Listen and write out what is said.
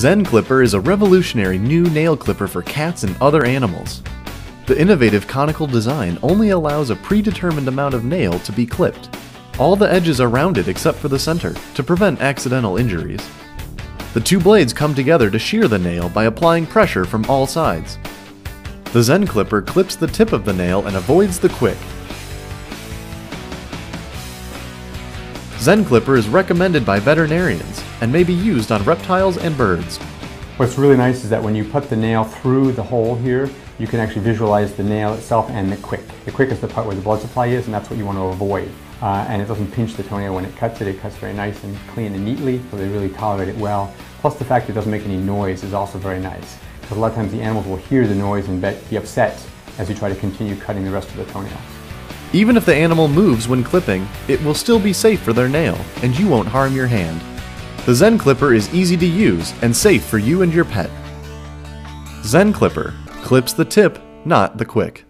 Zen Clipper is a revolutionary new nail clipper for cats and other animals. The innovative conical design only allows a predetermined amount of nail to be clipped. All the edges are rounded except for the center to prevent accidental injuries. The two blades come together to shear the nail by applying pressure from all sides. The Zen Clipper clips the tip of the nail and avoids the quick. Zen Clipper is recommended by veterinarians and may be used on reptiles and birds. What's really nice is that when you put the nail through the hole here, you can actually visualize the nail itself and the quick. The quick is the part where the blood supply is, and that's what you want to avoid. Uh, and it doesn't pinch the toenail when it cuts it. It cuts very nice and clean and neatly, so they really tolerate it well. Plus the fact that it doesn't make any noise is also very nice. Because a lot of times the animals will hear the noise and be upset as you try to continue cutting the rest of the toenails. Even if the animal moves when clipping, it will still be safe for their nail, and you won't harm your hand. The Zen Clipper is easy to use and safe for you and your pet. Zen Clipper clips the tip, not the quick.